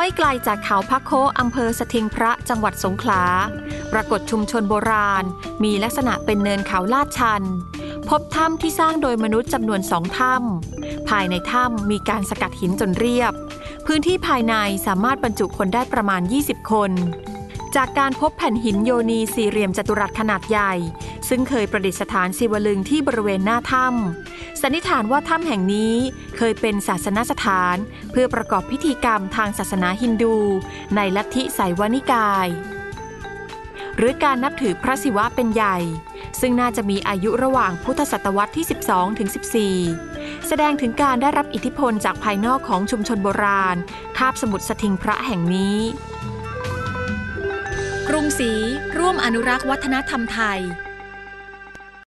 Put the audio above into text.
ไม่ไกลจากเขาพักโคอำเภอสถิงพระจังหวัดสงขลา ปรากฏชุมชนโบราณ มีลักษณะเป็นเนินเขาลาดชัน พบถ้ำที่สร้างโดยมนุษย์จำนวนสองถ้ำภายในถ้ำมีการสกัดหินจนเรียบ พื้นที่ภายในสามารถบรรจุคนได้ประมาณ 20 คน จากการพบแผ่นหินโยนีสี่เหลี่ยมจัตุรัสขนาดใหญ่ ซึ่งเคยประดิษฐานศิวลึงที่บริเวณหน้าถ้ำสันนิษฐานว่าถ้ำแห่งนี้เคยเป็นศาสนสถาน เพื่อประกอบพิธีกรรมทางศาสนาฮินดู ในลัทธิไสยวนิกาย หรือการนับถือพระศิวะเป็นใหญ่ ซึ่งน่าจะมีอายุระหว่างพุทธศตวรรษที่ 12ถึง14 แสดงถึงการได้รับอิทธิพลจากภายนอกของชุมชนโบราณคาบสมุทรสถิงพระแห่งนี้ กรุงศรีร่วมอนุรักษ์วัฒนธรรมไทย